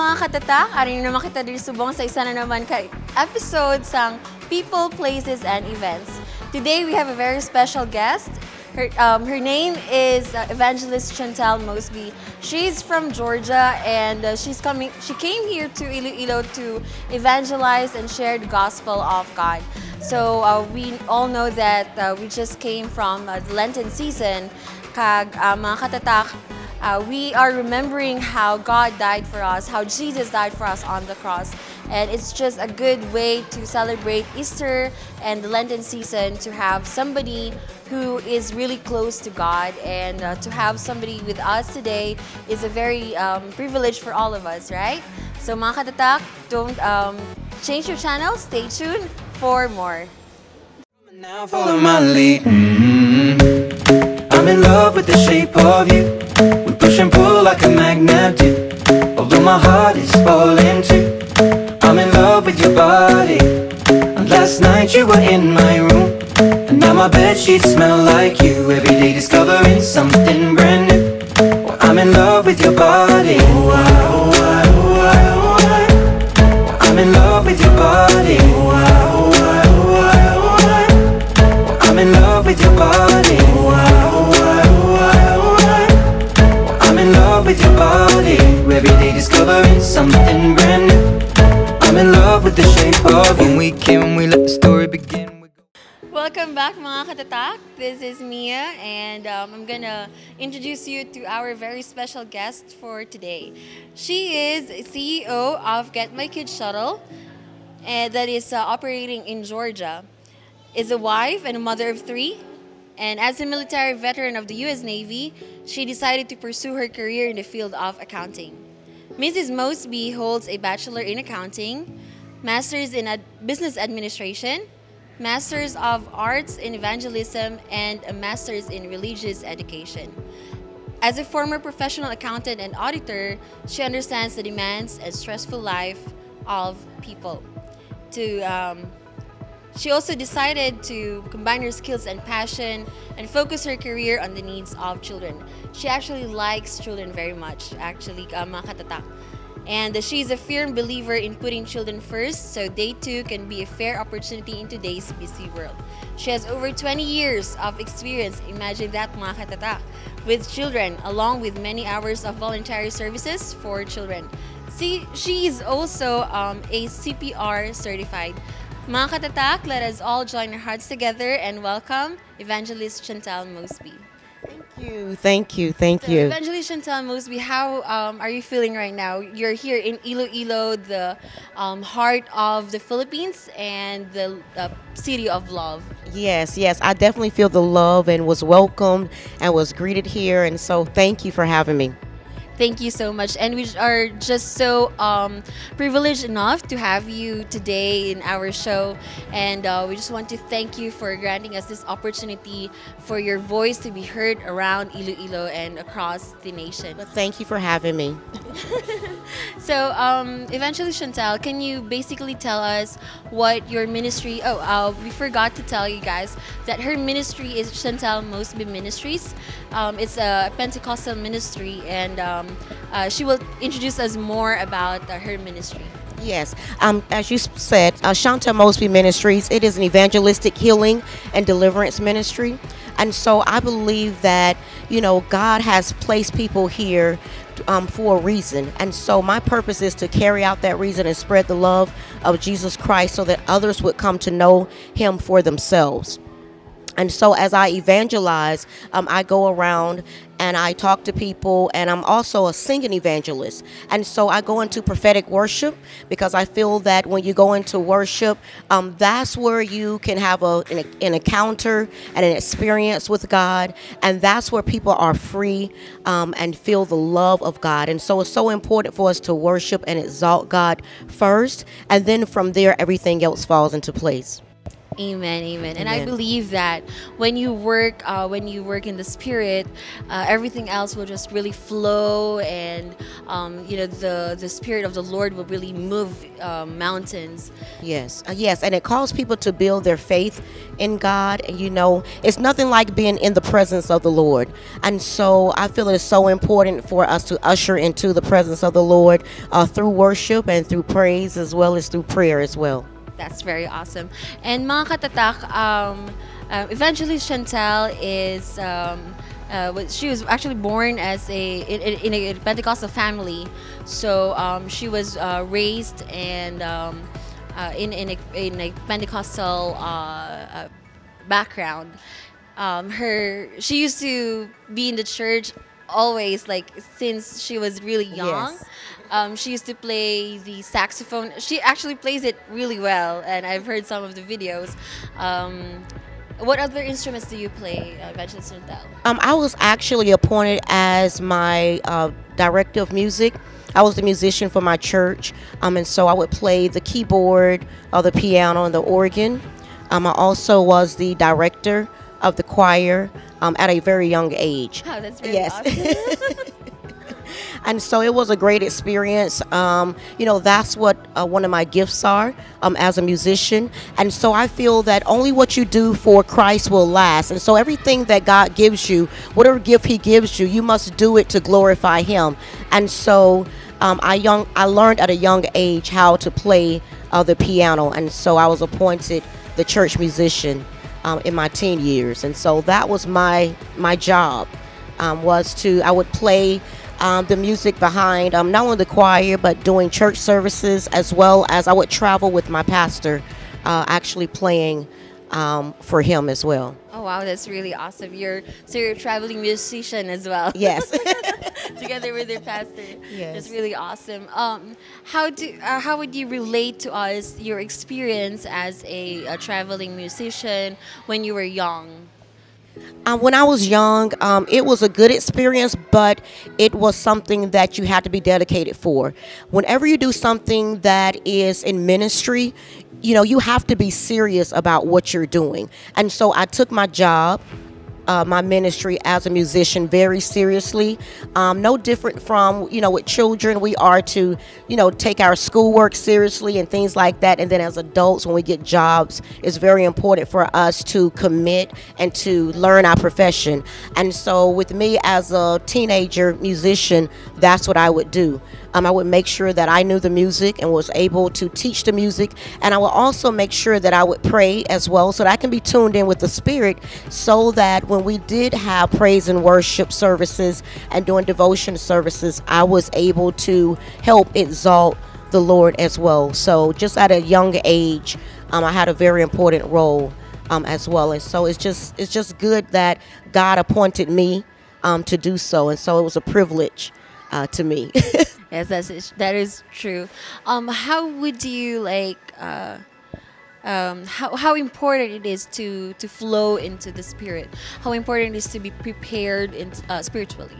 Mga katatak! Ari naman kita diri subong sa isa na naman ka episode sang People, Places, and Events. Today we have a very special guest. Her, um, her name is uh, Evangelist Chantal Mosby. She's from Georgia and uh, she's coming. She came here to Iloilo to evangelize and share the gospel of God. So uh, we all know that uh, we just came from uh, the Lenten season. Kag uh, mga katatak, uh, we are remembering how God died for us, how Jesus died for us on the cross. And it's just a good way to celebrate Easter and the Lenten season to have somebody who is really close to God. And uh, to have somebody with us today is a very um, privilege for all of us, right? So mga katatak, don't um, change your channel. Stay tuned for more. Now follow my lead. Mhm. I'm in love with the shape of you. We push and pull like a magnet do. Although my heart is falling too. I'm in love with your body. And last night you were in my room. And now my bed sheets smell like you. Every day discovering something brand new. Well, I'm in love with your body. Oh, I, oh, I, oh, I, oh, I. I'm in love you. When we came, we let the story begin. Welcome back mga katatak. This is Mia and um, I'm gonna introduce you to our very special guest for today. She is CEO of Get My Kid Shuttle and that is uh, operating in Georgia. Is a wife and a mother of three. And as a military veteran of the US Navy, she decided to pursue her career in the field of accounting. Mrs. Mosby holds a bachelor in accounting, master's in ad- business administration, master's of arts in evangelism, and a master's in religious education. As a former professional accountant and auditor, she understands the demands and stressful life of people. To um, she also decided to combine her skills and passion and focus her career on the needs of children. She actually likes children very much, actually, uh, mga katatak. And she's a firm believer in putting children first so they too can be a fair opportunity in today's busy world. She has over 20 years of experience, imagine that mga katatak, with children, along with many hours of voluntary services for children. See, she is also um, a CPR certified. Mga katatak, let us all join our hearts together and welcome Evangelist Shantelle Mosby. Thank you, thank you, thank So, you. Evangelist Shantelle Mosby, how um, are you feeling right now? You're here in Iloilo, the um, heart of the Philippines and the uh, city of love. Yes, yes, I definitely feel the love and was welcomed and was greeted here, and so thank you for having me. Thank you so much. And we are just so um, privileged enough to have you today in our show. And uh, we just want to thank you for granting us this opportunity for your voice to be heard around Iloilo and across the nation. But thank you for having me. So, um, eventually, Shantelle, can you basically tell us what your ministry? Oh, uh, we forgot to tell you guys that her ministry is Shantelle Mosby Ministries. Um, it's a Pentecostal ministry, and um, uh, she will introduce us more about uh, her ministry. Yes, um, as you said, uh, Shantelle Mosby Ministries, it is an evangelistic healing and deliverance ministry. And so I believe that, you know, God has placed people here um, for a reason. And so my purpose is to carry out that reason and spread the love of Jesus Christ so that others would come to know him for themselves. And so, as I evangelize, um, I go around and I talk to people, and I'm also a singing evangelist. And so, I go into prophetic worship because I feel that when you go into worship, um, that's where you can have a, an, an encounter and an experience with God, and that's where people are free um, and feel the love of God. And so, it's so important for us to worship and exalt God first, and then from there, everything else falls into place. Amen, amen. And I believe that when you work, uh, when you work in the spirit, uh, everything else will just really flow, and um, you know the the spirit of the Lord will really move um, mountains. Yes, uh, yes, and it calls people to build their faith in God. And you know, it's nothing like being in the presence of the Lord. And so I feel it is so important for us to usher into the presence of the Lord uh, through worship and through praise, as well as through prayer as well. That's very awesome. And mga katatak, um, uh, Evangelist Shantelle is. Um, uh, she was actually born as a in, in a Pentecostal family, so um, she was uh, raised and um, uh, in in a, in a Pentecostal uh, uh, background. Um, her she used to be in the church always like since she was really young. Yes. Um, she used to play the saxophone. She actually plays it really well, and I've heard some of the videos. Um, what other instruments do you play, uh, Um, I was actually appointed as my uh, director of music. I was the musician for my church, um, and so I would play the keyboard, uh, the piano, and the organ. Um, I also was the director of the choir um, at a very young age. Oh, that's very Yes. awesome. and so it was a great experience. Um, you know, that's what uh, one of my gifts are um, as a musician. And so I feel that only what you do for Christ will last. And so everything that God gives you, whatever gift He gives you, you must do it to glorify Him. And so um, I young I learned at a young age how to play uh, the piano, and so I was appointed the church musician um, in my teen years. And so that was my my job um, was to I would play um, the music behind um, not only the choir but doing church services as well as I would travel with my pastor, uh, actually playing um, for him as well. oh wow, that's really awesome. You're so you're a traveling musician as well. Yes. together with your pastor. Yes. That's really awesome. Um, how do uh, how would you relate to us your experience as a, a traveling musician when you were young? Um, when I was young, um, it was a good experience, but it was something that you had to be dedicated for. Whenever you do something that is in ministry, you know, you have to be serious about what you're doing. And so I took my job. Uh, my ministry as a musician very seriously. Um, no different from, you know, with children, we are to, you know, take our schoolwork seriously and things like that. And then as adults, when we get jobs, it's very important for us to commit and to learn our profession. And so with me as a teenager musician, that's what I would do. Um, I would make sure that I knew the music and was able to teach the music. And I would also make sure that I would pray as well so that I can be tuned in with the Spirit so that when we did have praise and worship services and doing devotion services, I was able to help exalt the Lord as well. So just at a young age, um, I had a very important role um, as well. And so it's just it's just good that God appointed me um, to do so. And so it was a privilege uh, to me. Yes, that's that is true. Um, how would you like? Uh, um, how, how important it is to to flow into the spirit? How important it is to be prepared in, uh, spiritually?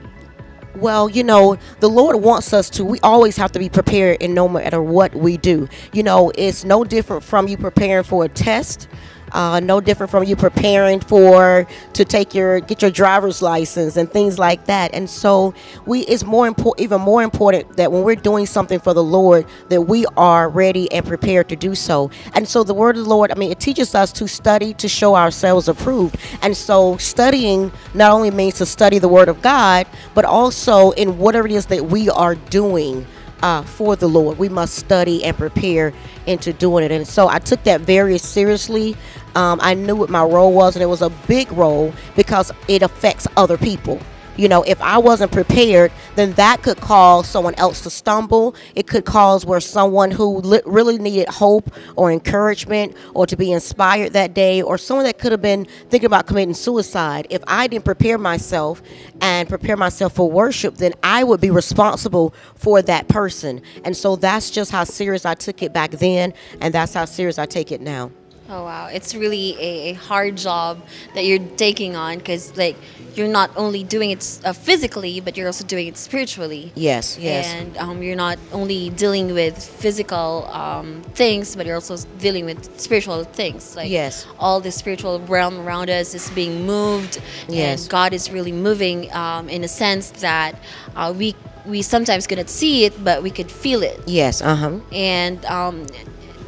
Well, you know, the Lord wants us to, we always have to be prepared in no matter what we do. You know, it's no different from you preparing for a test. Uh, no different from you preparing for to take your get your driver's license and things like that. And so we it's more important even more important that when we're doing something for the lord that we are ready and prepared to do so. And so the word of the lord i mean it teaches us to study to show ourselves approved. And so studying not only means to study the word of god but also in whatever it is that we are doing uh, for the Lord. We must study and prepare into doing it. And so I took that very seriously. Um, I knew what my role was, and it was a big role because it affects other people. You know, if I wasn't prepared, then that could cause someone else to stumble. It could cause where someone who really needed hope or encouragement or to be inspired that day, or someone that could have been thinking about committing suicide. If I didn't prepare myself and prepare myself for worship, then I would be responsible for that person. And so that's just how serious I took it back then, and that's how serious I take it now. Oh wow, it's really a, a hard job that you're taking on because like you're not only doing it uh, physically, but you're also doing it spiritually. Yes, yes. And um, you're not only dealing with physical um, things, but you're also dealing with spiritual things. Like Yes. all the spiritual realm around us is being moved, Yes. and God is really moving um, in a sense that uh, we we sometimes cannot see it, but we could feel it. yes, uh huh. And um,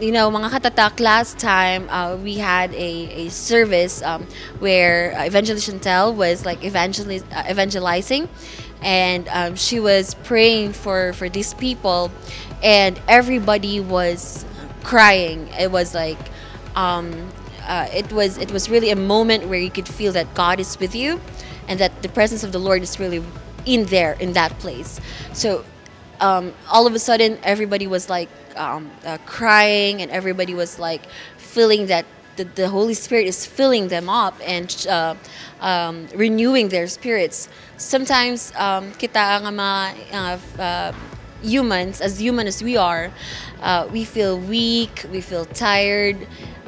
you know, mga katatak, last time uh, we had a, a service um, where uh, Evangelist Shantelle was like evangeliz- uh, evangelizing, and um, she was praying for for these people, and everybody was crying. It was like. Um, uh, it was it was really a moment where you could feel that God is with you, and that the presence of the Lord is really in there in that place. So um, all of a sudden everybody was like um, uh, crying and everybody was like feeling that the, the holy spirit is filling them up and uh, um, renewing their spirits. Sometimes um, kita nga mga uh, uh, humans as human as we are uh, we feel weak we feel tired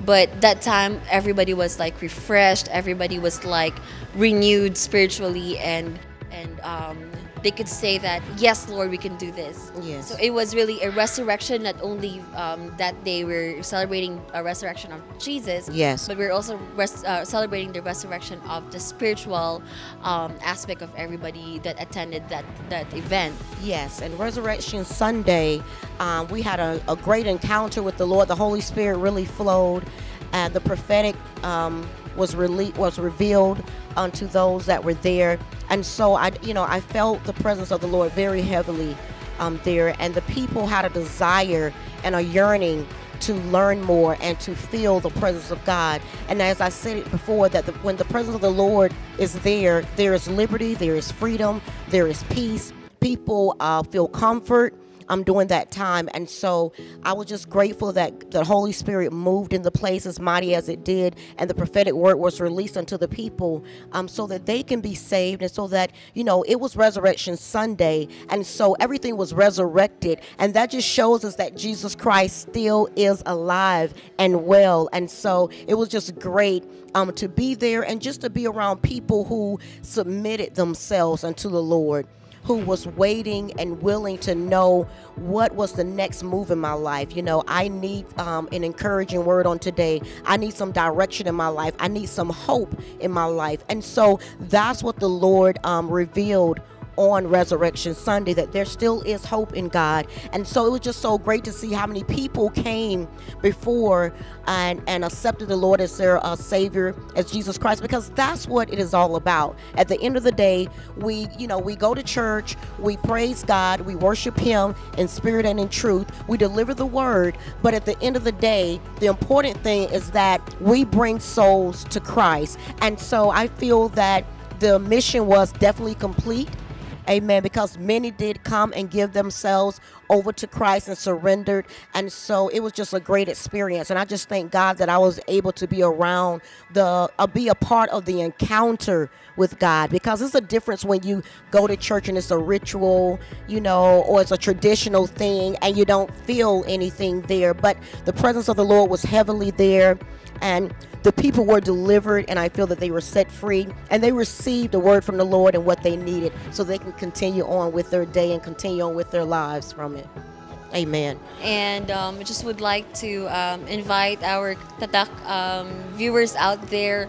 but that time everybody was like refreshed everybody was like renewed spiritually and and um, they could say that yes lord we can do this Yes. so it was really a resurrection not only um, that they were celebrating a resurrection of jesus Yes. but we're also res- uh, celebrating the resurrection of the spiritual um, aspect of everybody that attended that that event Yes, and Resurrection Sunday, um, we had a, a great encounter with the Lord. The Holy Spirit really flowed, and the prophetic um, was rele- was revealed unto those that were there. And so I, you know, I felt the presence of the Lord very heavily um, there, and the people had a desire and a yearning to learn more and to feel the presence of God. And as I said it before, that the, when the presence of the Lord is there, there is liberty, there is freedom, there is peace. People uh, feel comfort um, during that time. And so I was just grateful that the Holy Spirit moved in the place as mighty as it did, and the prophetic word was released unto the people um, so that they can be saved, and so that, you know, it was Resurrection Sunday. And so everything was resurrected. And that just shows us that Jesus Christ still is alive and well. And so it was just great um, to be there and just to be around people who submitted themselves unto the Lord who was waiting and willing to know what was the next move in my life. You know, I need um, an encouraging word on today. I need some direction in my life. I need some hope in my life. And so that's what the Lord um, revealed on Resurrection Sunday that there still is hope in God. And so it was just so great to see how many people came before and, and accepted the Lord as their uh, Savior, as Jesus Christ, because that's what it is all about. At the end of the day, we, you know, we go to church, we praise God, we worship Him in spirit and in truth, we deliver the word, but at the end of the day, the important thing is that we bring souls to Christ. And so I feel that the mission was definitely complete. Amen. Because many did come and give themselves over to Christ and surrendered. And so it was just a great experience. And I just thank God that I was able to be around the, uh, be a part of the encounter with God. Because it's a difference when you go to church and it's a ritual, you know, or it's a traditional thing and you don't feel anything there. But the presence of the Lord was heavily there. And the people were delivered, and I feel that they were set free, and they received a word from the Lord and what they needed so they can continue on with their day and continue on with their lives from it. Amen. and um, I just would like to um, invite our Tatak um, viewers out there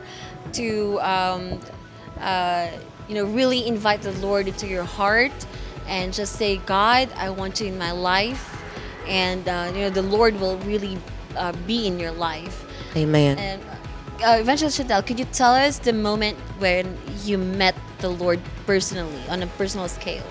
to, um, uh, you know, really invite the Lord into your heart and just say, God, I want you in my life, and uh, you know, the Lord will really uh, be in your life. Amen. And uh, Evangelist Shantelle, could you tell us the moment when you met the Lord personally on a personal scale?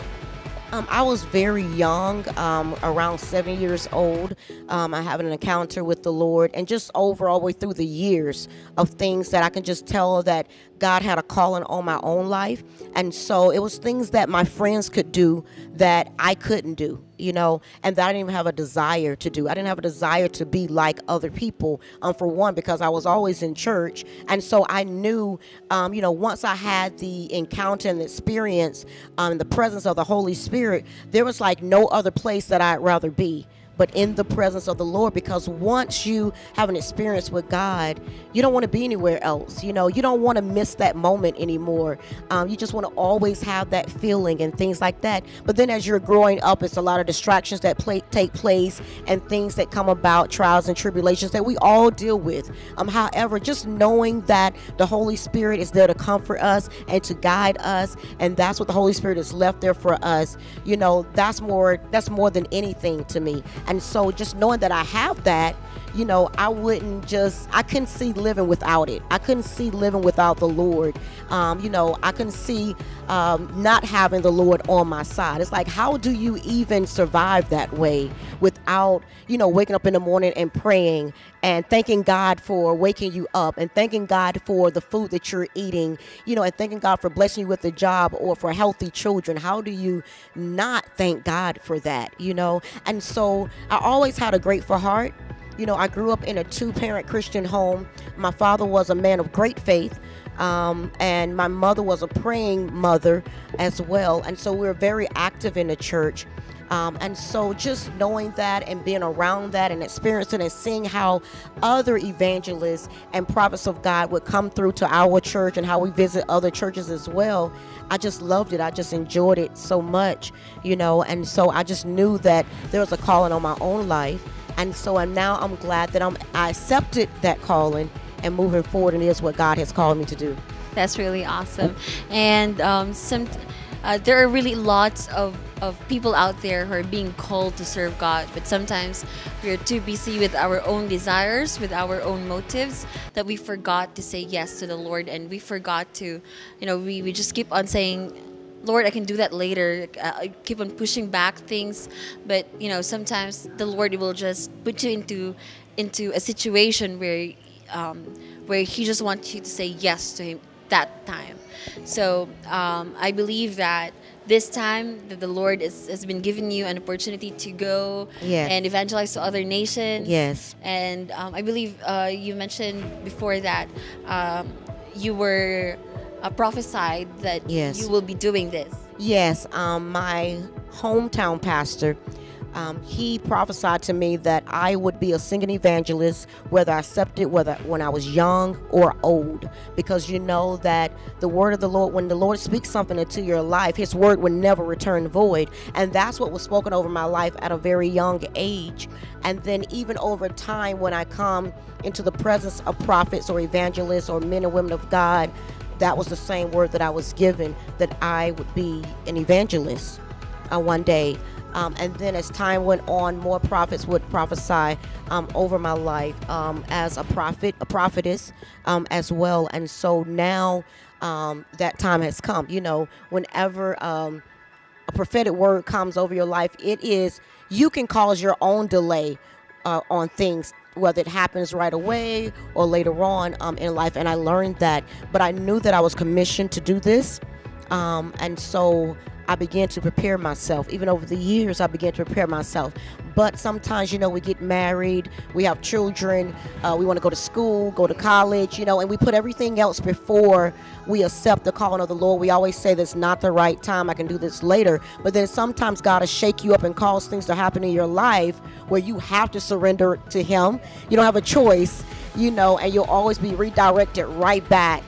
Um, I was very young, um, around seven years old. Um, I had an encounter with the Lord, and just over all the way through the years of things that I can just tell that God had a calling on my own life. And so it was things that my friends could do that I couldn't do, you know, and that I didn't even have a desire to do. I didn't have a desire to be like other people, um, for one, because I was always in church. And so I knew, um, you know, once I had the encounter and experience, um, in the presence of the Holy Spirit, there was like no other place that I'd rather be but in the presence of the Lord. Because once you have an experience with God, you don't want to be anywhere else. You know, you don't want to miss that moment anymore. Um, you just want to always have that feeling and things like that. But then as you're growing up, it's a lot of distractions that play, take place and things that come about, trials and tribulations that we all deal with. Um, however, just knowing that the Holy Spirit is there to comfort us and to guide us, and that's what the Holy Spirit has left there for us. You know, that's more that's more than anything to me. And so just knowing that I have that, you know, I wouldn't just, I couldn't see living without it. I couldn't see living without the Lord. Um, you know, I couldn't see um, not having the Lord on my side. It's like, how do you even survive that way without, you know, waking up in the morning and praying and thanking God for waking you up and thanking God for the food that you're eating, you know, and thanking God for blessing you with a job or for healthy children. How do you not thank God for that, you know? And so I always had a grateful heart. You know, I grew up in a two parent Christian home. My father was a man of great faith. Um, and my mother was a praying mother as well. And so we were very active in the church. Um, and so just knowing that and being around that and experiencing and seeing how other evangelists and prophets of God would come through to our church and how we visit other churches as well, I just loved it. I just enjoyed it so much, you know. And so I just knew that there was a calling on my own life. And so I'm now I'm glad that I'm I accepted that calling and moving forward and is what God has called me to do. That's really awesome. And um, some, uh, there are really lots of, of people out there who are being called to serve God, but sometimes we're too busy with our own desires, with our own motives, that we forgot to say yes to the Lord and we forgot to, you know, we, we just keep on saying, Lord, I can do that later. I keep on pushing back things, but you know sometimes the Lord will just put you into into a situation where um, where He just wants you to say yes to Him that time. So um, I believe that this time that the Lord is, has been giving you an opportunity to go Yes. and evangelize to other nations. Yes. And um, I believe uh, you mentioned before that um, you were uh, prophesied that Yes. you will be doing this. Yes, um, my hometown pastor, um, he prophesied to me that I would be a singing evangelist, whether I accepted whether when I was young or old, because you know that the word of the Lord, when the Lord speaks something into your life, His word would never return void, and that's what was spoken over my life at a very young age, and then even over time when I come into the presence of prophets or evangelists or men and women of God that was the same word that I was given that I would be an evangelist uh, one day. Um, and then as time went on, more prophets would prophesy um, over my life um, as a prophet, a prophetess um, as well. And so now um, that time has come. You know, whenever um, a prophetic word comes over your life, it is, you can cause your own delay uh, on things whether it happens right away or later on um, in life and i learned that but i knew that i was commissioned to do this um, and so i began to prepare myself. Even over the years i began to prepare myself but sometimes you know we get married we have children uh, we want to go to school go to college you know and we put everything else before we accept the calling of the lord. We always say that's not the right time i can do this later. But then sometimes god will shake you up and cause things to happen in your life where you have to surrender to him. You don't have a choice you know and you'll always be redirected right back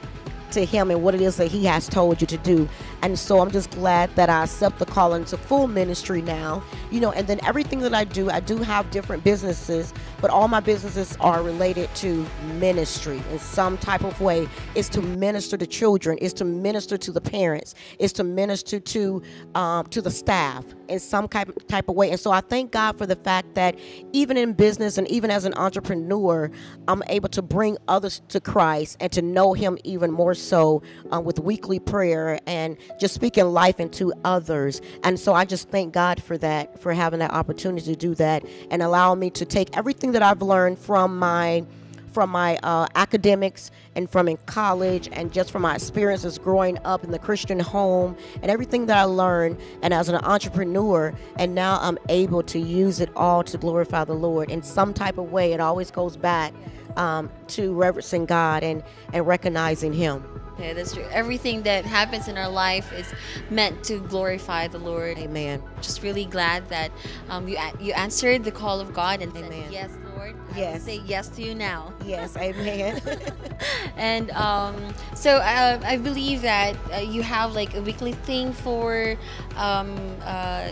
to him and what it is that he has told you to do. And so I'm just glad that I accept the call into full ministry now. You know, and then everything that I do, I do have different businesses, but all my businesses are related to ministry in some type of way. Is to minister to children, is to minister to the parents, is to minister to um, to the staff in some type type of way. And so I thank God for the fact that even in business and even as an entrepreneur, I'm able to bring others to Christ and to know Him even more so um, with weekly prayer and just speaking life into others. And so I just thank God for that, for having that opportunity to do that and allowing me to take everything that I've learned from my from my uh, academics and from in college and just from my experiences growing up in the Christian home and everything that I learned and as an entrepreneur and now I'm able to use it all to glorify the Lord in some type of way. It always goes back um, to reverencing God and, and recognizing Him. Yeah, that's true. Everything that happens in our life is meant to glorify the Lord. Amen. Just really glad that um, you a- you answered the call of God and Amen. said, "Yes, Lord." I Yes. say yes to you now. Yes, amen. and um, so uh, I believe that uh, you have like a weekly thing for um, uh,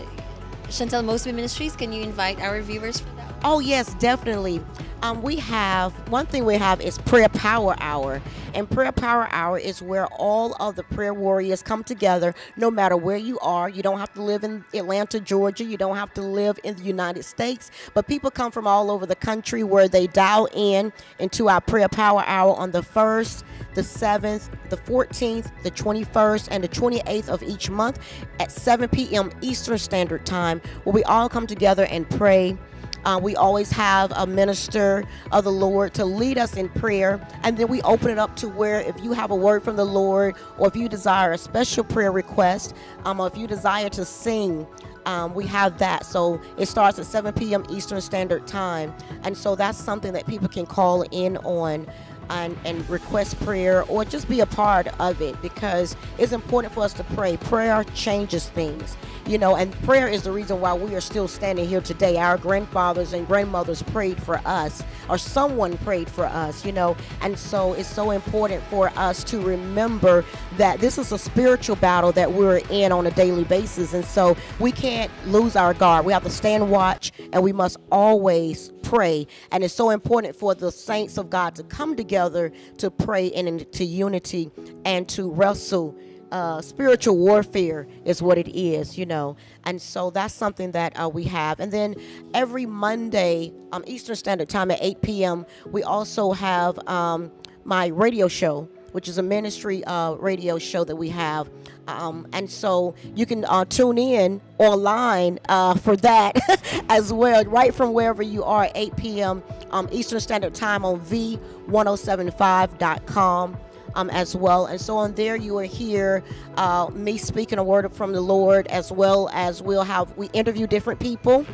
Shantelle Mosby Ministries. Can you invite our viewers for that? Oh yes, definitely. Um, we have one thing we have is prayer power hour, and prayer power hour is where all of the prayer warriors come together. No matter where you are, you don't have to live in Atlanta, Georgia. You don't have to live in the United States, but people come from all over the country where they dial in into our prayer power hour on the first, the seventh, the 14th, the 21st, and the 28th of each month at 7 p.m. Eastern Standard Time, where we all come together and pray. Uh, we always have a minister of the Lord to lead us in prayer. And then we open it up to where if you have a word from the Lord, or if you desire a special prayer request, um, or if you desire to sing, um, we have that. So it starts at 7 p.m. Eastern Standard Time. And so that's something that people can call in on. And, and request prayer or just be a part of it because it's important for us to pray. Prayer changes things you know, and prayer is the reason why we are still standing here today. Our grandfathers and grandmothers prayed for us, or someone prayed for us, you know, and so it's so important for us to remember that this is a spiritual battle that we're in on a daily basis, and so we can't lose our guard. We have to stand watch, and we must always pray. And it's so important for the saints of God to come together to pray and into unity and to wrestle uh, spiritual warfare is what it is, you know. And so that's something that uh, we have. And then every Monday, um, Eastern Standard Time at 8 p.m., we also have um, my radio show, which is a ministry uh, radio show that we have. Um, and so you can uh, tune in online uh, for that as well, right from wherever you are at 8 p.m. Um, Eastern Standard Time on V1075.com um, as well. And so on there, you will hear uh, me speaking a word from the Lord, as well as we'll have we interview different people.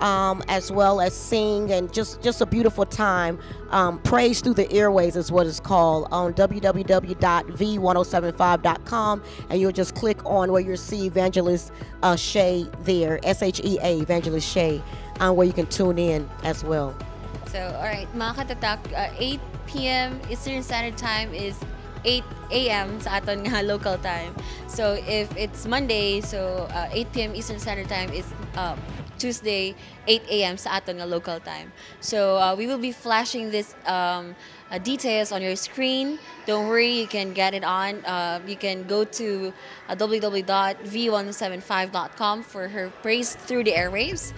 Um, as well as sing and just just a beautiful time. Um, Praise through the airways is what it's called on www.v1075.com, and you'll just click on where you'll see Evangelist uh, Shay there, S H E A, Evangelist Shay, um, where you can tune in as well. So, all right, mga katatak, uh, 8 p.m. Eastern Standard Time is 8 a.m. sa aton nga local time. So, if it's Monday, so uh, 8 p.m. Eastern Standard Time is uh, Tuesday, 8 a.m. sa aton nga local time. So, uh, we will be flashing this um, uh, details on your screen. Don't worry, you can get it on. Uh, you can go to uh, www.v175.com for her praise through the airwaves.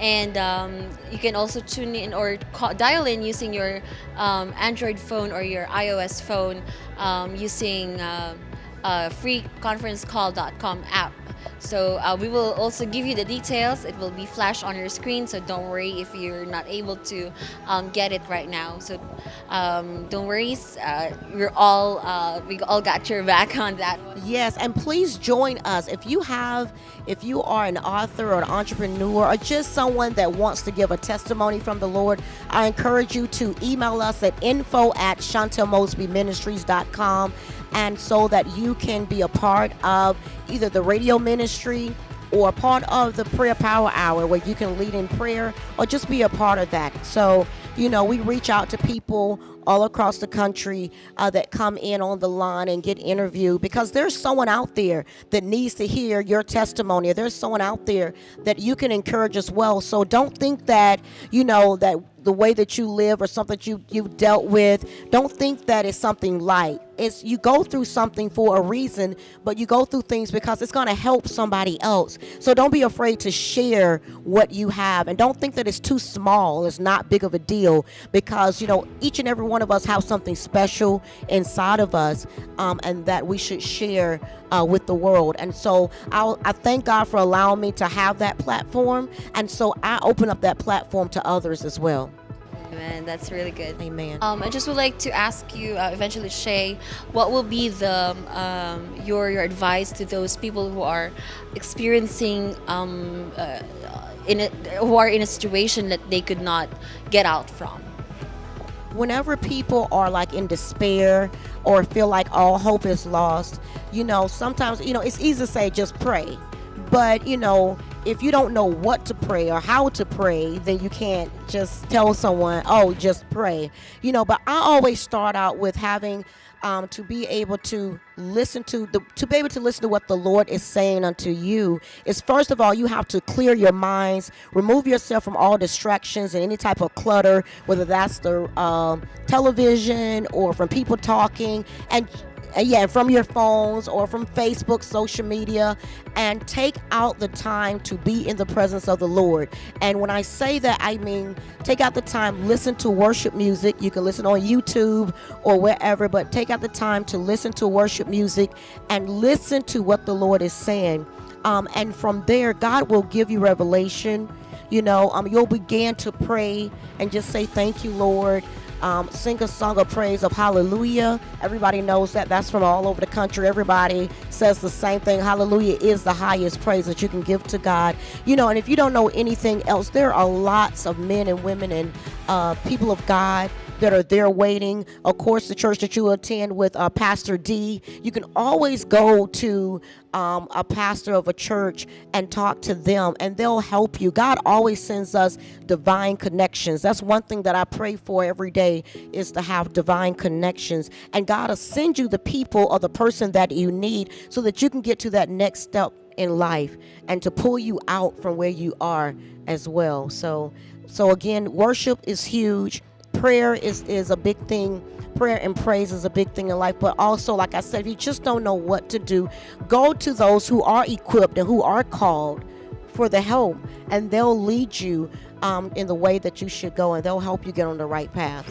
And um, you can also tune in or call, dial in using your um, Android phone or your iOS phone um, using uh, uh, freeconferencecall.com app. So uh, we will also give you the details. It will be flashed on your screen, so don't worry if you're not able to um, get it right now. So um, don't worry, uh, we're all uh, we all got your back on that. Yes, and please join us if you have, if you are an author or an entrepreneur or just someone that wants to give a testimony from the Lord. I encourage you to email us at info at chantelmosbyministries.com and so that you can be a part of either the radio ministry or part of the prayer power hour where you can lead in prayer or just be a part of that. So, you know, we reach out to people all across the country uh, that come in on the line and get interviewed because there's someone out there that needs to hear your testimony. There's someone out there that you can encourage as well. So don't think that, you know, that the way that you live or something that you you've dealt with don't think that it's something light it's you go through something for a reason but you go through things because it's going to help somebody else. So don't be afraid to share what you have and don't think that it's too small it's not big of a deal because you know each and every one of us have something special inside of us um, and that we should share uh, with the world. And so I'll, i thank god for allowing me to have that platform and so i open up that platform to others as well Amen. That's really good. Amen. Um, I just would like to ask you, uh, eventually, Shay, what will be the um, your your advice to those people who are experiencing um, uh, in a, who are in a situation that they could not get out from? whenever people are like in despair or feel like all hope is lost, you know, sometimes, you know, it's easy to say just pray. But, you know, if you don't know what to pray or how to pray, then you can't just tell someone, oh, just pray. You know, but I always start out with having um, to be able to listen to the to be able to listen to what the Lord is saying unto you is first of all you have to clear your minds, remove yourself from all distractions and any type of clutter, whether that's the um, television or from people talking, and uh, yeah, from your phones or from Facebook, social media, and take out the time to be in the presence of the Lord. And when I say that, I mean take out the time, listen to worship music. You can listen on YouTube or wherever, but take out the time to listen to worship music and listen to what the Lord is saying. Um, and from there, God will give you revelation. You know, um, you'll begin to pray and just say, Thank you, Lord um, sing a song of praise of hallelujah. Everybody knows that. That's from all over the country. Everybody says the same thing. Hallelujah is the highest praise that you can give to God. You know, and if you don't know anything else, there are lots of men and women and uh, people of God that are there waiting. Of course, the church that you attend with uh, Pastor D, you can always go to um, a pastor of a church and talk to them, and they'll help you. God always sends us divine connections. That's one thing that I pray for every day is to have divine connections, and God will send you the people or the person that you need so that you can get to that next step in life and to pull you out from where you are as well. So, so again, worship is huge prayer is is a big thing. Prayer and praise is a big thing in life but also like i said if you just don't know what to do go to those who are equipped and who are called for the help and they'll lead you um, in the way that you should go and they'll help you get on the right path.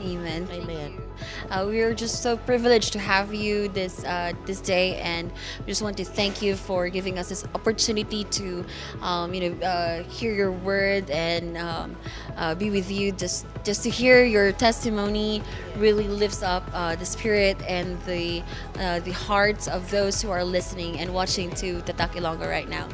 Amen. Amen uh, we are just so privileged to have you this uh, this day, and we just want to thank you for giving us this opportunity to, um, you know, uh, hear your word and um, uh, be with you. Just just to hear your testimony really lifts up uh, the spirit and the uh, the hearts of those who are listening and watching to Tatak Ilonggo right now.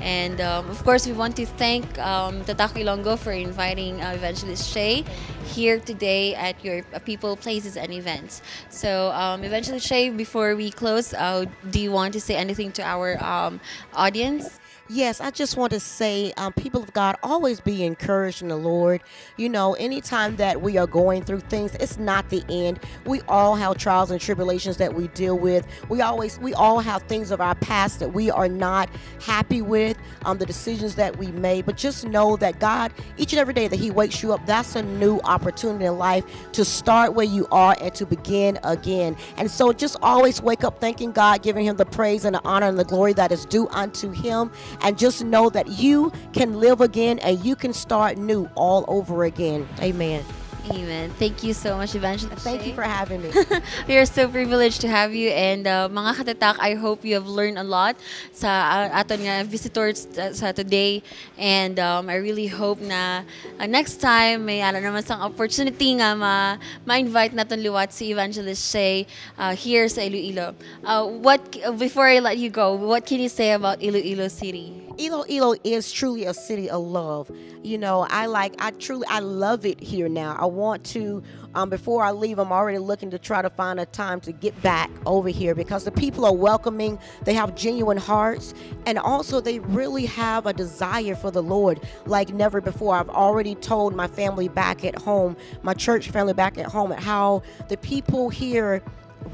And um, of course, we want to thank um, Tatak for inviting Evangelist Shay here today at your People, Places, and events. So um, eventually, Shay, before we close, uh, do you want to say anything to our um, audience? Yes, I just want to say, um, people of God, always be encouraged in the Lord. You know, anytime that we are going through things, it's not the end. We all have trials and tribulations that we deal with. We always, we all have things of our past that we are not happy with, um, the decisions that we made. But just know that God, each and every day that He wakes you up, that's a new opportunity in life to start where you are and to begin again. And so just always wake up thanking God, giving Him the praise and the honor and the glory that is due unto Him and just know that you can live again and you can start new all over again. Amen. Amen. Thank you so much, Evangelist. Thank you for having me. we are so privileged to have you and uh, mga katatak, I hope you have learned a lot sa uh, aton nga visitors uh, sa today and um, I really hope na uh, next time may ala naman sang opportunity nga ma ma-invite naton liwat si Evangelist Shay uh, here sa Iloilo. Uh, what before I let you go, what can you say about Iloilo City? Iloilo is truly a city of love. You know, I like, I truly, I love it here now. I want to, um, before I leave, I'm already looking to try to find a time to get back over here because the people are welcoming, they have genuine hearts, and also they really have a desire for the Lord like never before. I've already told my family back at home, my church family back at home, at how the people here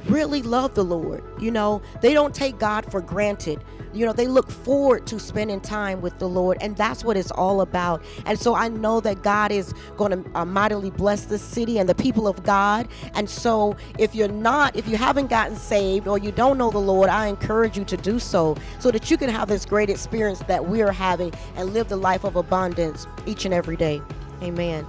really love the Lord. You know, they don't take God for granted. You know, they look forward to spending time with the Lord, and that's what it's all about. And so I know that God is going to uh, mightily bless this city and the people of God. And so if you're not, if you haven't gotten saved or you don't know the Lord, I encourage you to do so so that you can have this great experience that we're having and live the life of abundance each and every day. Amen.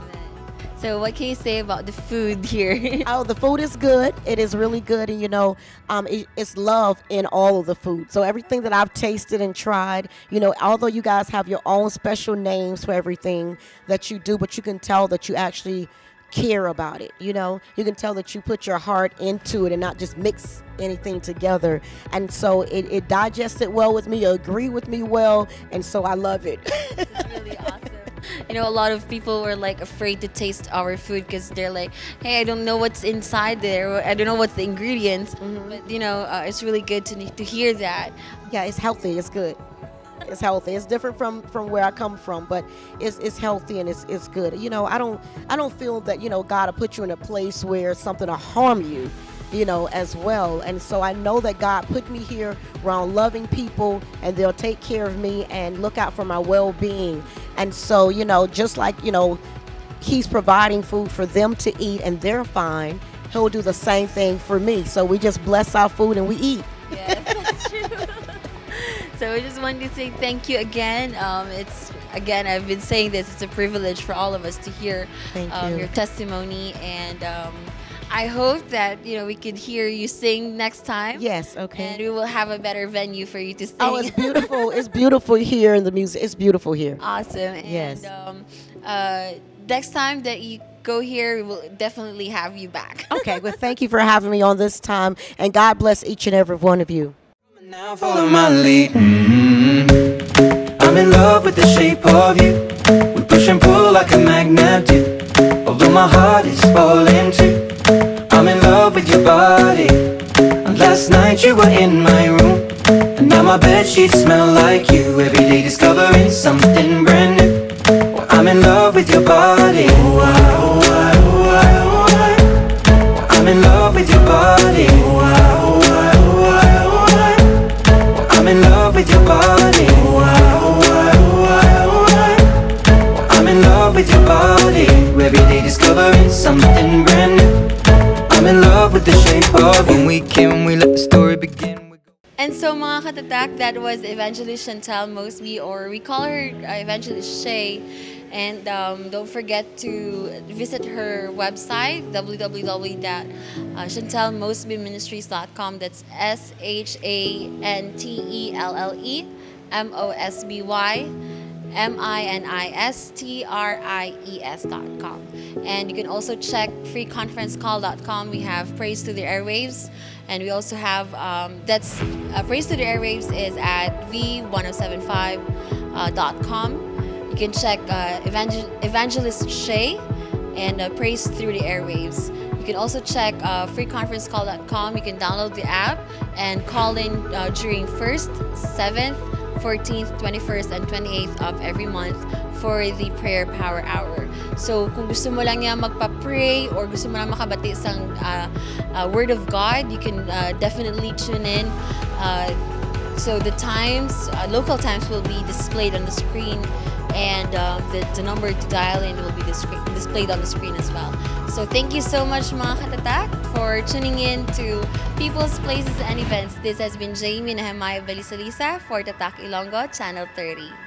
So, what can you say about the food here? oh, the food is good. It is really good, and you know, um, it, it's love in all of the food. So everything that I've tasted and tried, you know, although you guys have your own special names for everything that you do, but you can tell that you actually care about it. You know, you can tell that you put your heart into it and not just mix anything together. And so it, it digested well with me, agree with me well, and so I love it. It's really awesome. You know, a lot of people were like afraid to taste our food because they're like, hey, I don't know what's inside there. I don't know what's the ingredients. Mm-hmm. But you know, uh, it's really good to to hear that. Yeah, it's healthy. It's good. It's healthy. It's different from from where I come from, but it's it's healthy and it's it's good. You know, I don't I don't feel that you know God will put you in a place where something will harm you. You know, as well. And so I know that God put me here around loving people and they'll take care of me and look out for my well being. And so, you know, just like, you know, He's providing food for them to eat and they're fine, He'll do the same thing for me. So we just bless our food and we eat. Yes, that's true. so I just wanted to say thank you again. Um, it's again, I've been saying this. It's a privilege for all of us to hear um, you. your testimony, and um, I hope that you know we could hear you sing next time. Yes, okay. And we will have a better venue for you to sing. Oh, it's beautiful. it's beautiful here in the music. It's beautiful here. awesome. And, Yes. Um, uh, next time that you go here, we will definitely have you back. Okay, well, thank you for having me on this time, and God bless each and every one of you. Now follow my lead. mm I'm in love with the shape of you. We push and pull like a magnet do. Although my heart is falling too. I'm in love with your body. And last night you were in my room. And now my bed sheets smell like you. Every day discovering something brand new. Well, I'm in love with your body. Oh, I, oh, I, oh, I, oh, I. I'm in love with your body. The shape of. When we came, we let the story begin. And so mga katatak, that was Evangelist Shantelle Mosby, or we call her uh, Evangelist Shay. And um, don't forget to visit her website, www.shantellemosbyministries.com. That's S H A N T E L L E M O S B Y. M I N I S T R I E S dot com. And you can also check freeconferencecall.com. We have Praise to the Airwaves. And we also have, um, that's, uh, Praise to the Airwaves is at v1075.com. you can check uh, Evangel- Evangelist Shay and uh, Praise Through the Airwaves. You can also check uh, freeconferencecall.com. You can download the app and call in uh, during 1st, 7th, 14th, 21st, and 28th of every month for the prayer power hour. So kung gusto mo lang yan magpa-pray or gusto mo lang makabati isang uh, uh, word of God, you can uh, definitely tune in. Uh, so the times, uh, local times will be displayed on the screen and um, the, the number to dial in will be displayed on the screen as well. So thank you so much mga katatak for tuning in to People's Places and Events. This has been Jamie Nehemiah Balisalisa for Tatak Ilonggo, Channel 30.